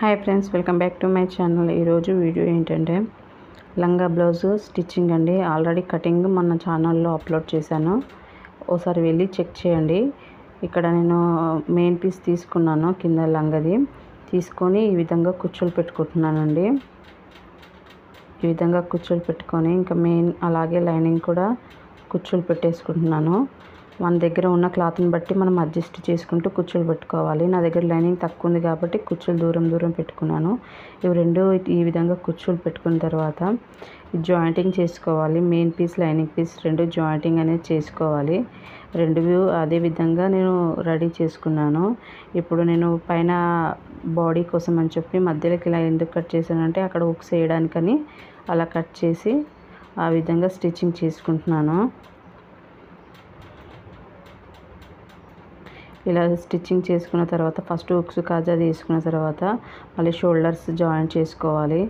Hi friends welcome back to my channel ఈరోజు video ఏంటంటే లంగా బ్లౌజ్ స్టిచ్చింగ్ అండి. ఆల్రెడీ కటింగ్ మన ఛానల్లో అప్లోడ్ చేశాను. ఓసారి వెళ్ళి చెక్ చేయండి. ఇక్కడ నేను మెయిన్ పీస్ తీసుకున్నాను కింద లంగది. తీసుకొని ఈ విధంగా కుచ్చులు పెట్టుకుంటున్నానండి. ఈ విధంగా కుచ్చులు పెట్టుకొని ఇంకా మెయిన్ అలాగే లైనింగ్ కూడా కుచ్చులు పెట్టేసుకుంటున్నాను. మన దగ్గర ఉన్న క్లాత్ని బట్టి మనం అడ్జస్ట్ చేసుకుంటూ కుచ్చులు పెట్టుకోవాలి. నా దగ్గర లైనింగ్ తక్కువ ఉంది కాబట్టి కుచ్చులు దూరం దూరం పెట్టుకున్నాను. ఇవి రెండు ఈ విధంగా కుచ్చులు పెట్టుకున్న తర్వాత జాయింటింగ్ చేసుకోవాలి. మెయిన్ పీస్ లైనింగ్ పీస్ రెండు జాయింటింగ్ అనేది చేసుకోవాలి. రెండు అదే విధంగా నేను రెడీ చేసుకున్నాను. ఇప్పుడు నేను పైన బాడీ కోసం అని చెప్పి మధ్యలోకి ఇలా ఎందుకు కట్ చేశానంటే అక్కడ ఉక్స్ వేయడానికని అలా కట్ చేసి ఆ విధంగా స్టిచ్చింగ్ చేసుకుంటున్నాను. ఇలా స్టిచ్చింగ్ చేసుకున్న తర్వాత ఫస్ట్ ఉక్స్ కాజా తీసుకున్న తర్వాత మళ్ళీ షోల్డర్స్ జాయిన్ చేసుకోవాలి.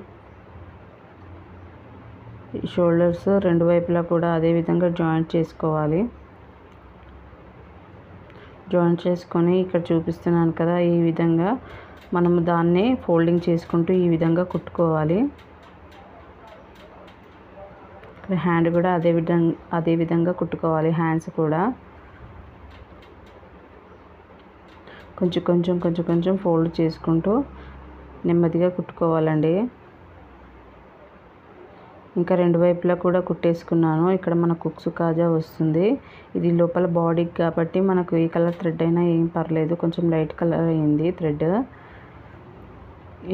షోల్డర్స్ రెండు వైపులా కూడా అదే విధంగా జాయింట్ చేసుకోవాలి. జాయింట్ చేసుకొని ఇక్కడ చూపిస్తున్నాను కదా ఈ విధంగా మనము దాన్ని ఫోల్డింగ్ చేసుకుంటూ ఈ విధంగా కుట్టుకోవాలి. హ్యాండ్ కూడా అదే విధంగా అదే విధంగా కుట్టుకోవాలి హ్యాండ్స్ కూడా. కొంచెం కొంచెం కొంచెం కొంచెం ఫోల్డ్ చేసుకుంటూ నెమ్మదిగా కుట్టుకోవాలండి. ఇంకా రెండు వైపులా కూడా కుట్టేసుకున్నాను. ఇక్కడ మన కుక్స్ కాజా వస్తుంది. ఇది లోపల బాడీకి కాబట్టి మనకు ఏ కలర్ థ్రెడ్ అయినా ఏం పర్లేదు. కొంచెం లైట్ కలర్ అయింది థ్రెడ్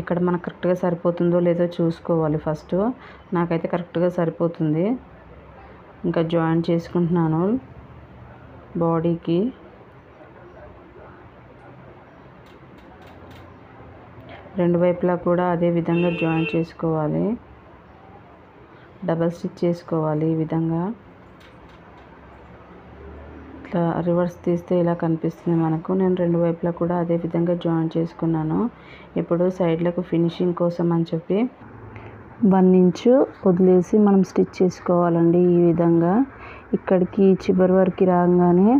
ఇక్కడ మనకు కరెక్ట్గా సరిపోతుందో లేదో చూసుకోవాలి ఫస్ట్ నాకైతే కరెక్ట్గా సరిపోతుంది. ఇంకా జాయిన్ చేసుకుంటున్నాను బాడీకి రెండు వైపులా కూడా అదే విధంగా జాయిన్ చేసుకోవాలి. డబల్ స్టిచ్ చేసుకోవాలి ఈ విధంగా. ఇట్లా రివర్స్ తీస్తే ఇలా కనిపిస్తుంది మనకు. నేను రెండు వైపులా కూడా అదే విధంగా జాయిన్ చేసుకున్నాను. ఇప్పుడు సైడ్లకు ఫినిషింగ్ కోసం అని చెప్పి వన్ ఇంచు వదిలేసి మనం స్టిచ్ చేసుకోవాలండి ఈ విధంగా. ఇక్కడికి చివరి వరకు రాగానే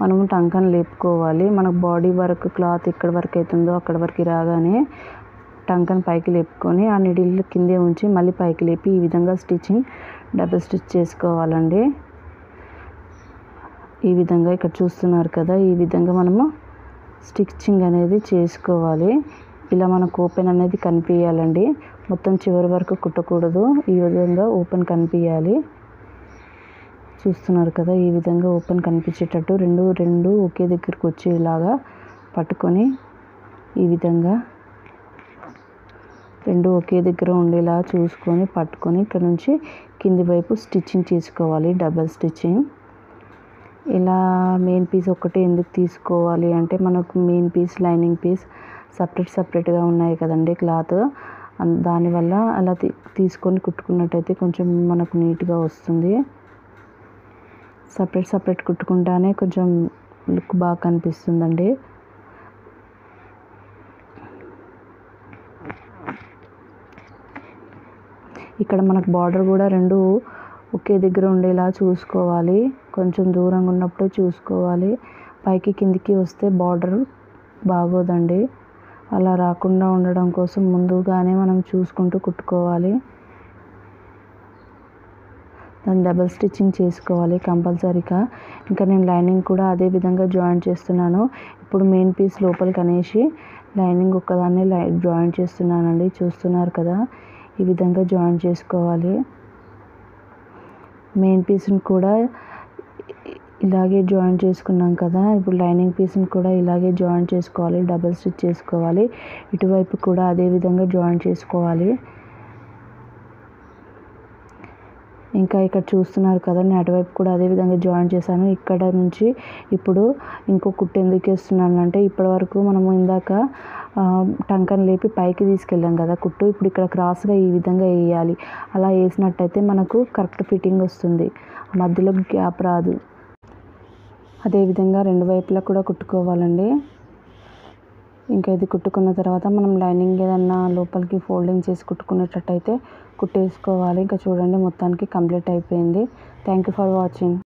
మనం టంకను లేపుకోవాలి. మనకు బాడీ వరకు క్లాత్ ఇక్కడ వరకు అవుతుందో అక్కడ వరకు రాగానే టంకన్ పైకి లేపుకొని ఆ నిడిల్ కిందే ఉంచి మళ్ళీ పైకి లేపి ఈ విధంగా స్టిచ్చింగ్ డబుల్ స్టిచ్ చేసుకోవాలండి. ఈ విధంగా ఇక్కడ చూస్తున్నారు కదా ఈ విధంగా మనము స్టిచ్చింగ్ అనేది చేసుకోవాలి. ఇలా మనకు ఓపెన్ అనేది కనిపించాలండి మొత్తం చివరి వరకు కుట్టకూడదు. ఈ విధంగా ఓపెన్ కనిపించాలి చూస్తున్నారు కదా ఈ విధంగా ఓపెన్ కనిపించేటట్టు రెండు రెండు ఒకే దగ్గరికి వచ్చేలాగా పట్టుకొని ఈ విధంగా రెండు ఒకే దగ్గర ఉండేలా చూసుకొని పట్టుకొని ఇక్కడ నుంచి కింది వైపు స్టిచ్చింగ్ చేసుకోవాలి డబల్ స్టిచ్చింగ్. ఇలా మెయిన్ పీస్ ఒకటి ఎందుకు తీసుకోవాలి అంటే మనకు main piece lining piece separate సపరేట్గా ఉన్నాయి కదండి క్లాత్. దానివల్ల అలా తీసుకొని కుట్టుకున్నట్టయితే కొంచెం మనకు నీట్గా వస్తుంది. సపరేట్ సపరేట్ కుట్టుకుంటానే కొంచెం లుక్ బాగా కనిపిస్తుందండి. ఇక్కడ మనకు బార్డర్ కూడా రెండు ఒకే దగ్గర ఉండేలా చూసుకోవాలి. కొంచెం దూరంగా ఉన్నప్పుడు చూసుకోవాలి. పైకి కిందికి వస్తే బార్డర్ బాగోదండి. అలా రాకుండా ఉండడం కోసం ముందుగానే మనం చూసుకుంటూ కుట్టుకోవాలి. దాన్ని డబల్ స్టిచ్చింగ్ చేసుకోవాలి కంపల్సరీగా. ఇంకా నేను లైనింగ్ కూడా అదే విధంగా జాయిన్ చేస్తున్నాను. ఇప్పుడు మెయిన్ పీస్ లోపలికి అనేసి లైనింగ్ ఒక్కదాన్ని లై జాయిన్ చేస్తున్నానండి. చూస్తున్నారు కదా. ఈ విధంగా జాయిన్ చేసుకోవాలి. మెయిన్ పీస్ని కూడా ఇలాగే జాయిన్ చేసుకున్నాం కదా ఇప్పుడు లైనింగ్ పీస్ని కూడా ఇలాగే జాయిన్ చేసుకోవాలి డబల్ స్టిచ్ చేసుకోవాలి. ఇటువైపు కూడా అదే విధంగా జాయిన్ చేసుకోవాలి. ఇంకా ఇక్కడ చూస్తున్నారు కదా నేను అటువైపు కూడా అదే విధంగా జాయిన్ చేశాను. ఇక్కడ నుంచి ఇప్పుడు ఇంకో కుట్టు ఎందుకు వేస్తున్నాను అంటే ఇప్పటి వరకు మనము ఇందాక టంకన్ లేపి పైకి తీసుకెళ్ళాం కదా కుట్టు. ఇప్పుడు ఇక్కడ క్రాస్గా ఈ విధంగా వేయాలి. అలా వేసినట్టయితే మనకు కరెక్ట్ ఫిట్టింగ్ వస్తుంది. మధ్యలో గ్యాప్ రాదు. అదేవిధంగా రెండు వైపులా కూడా కుట్టుకోవాలండి. ఇంకా ఇది కుట్టుకున్న తర్వాత మనం లైనింగ్ ఏదన్నా లోపలికి ఫోల్డింగ్ చేసి కుట్టుకునేటట్టయితే కుట్టేసుకోవాలి. ఇంకా చూడండి మొత్తానికి కంప్లీట్ అయిపోయింది. Thank you for watching.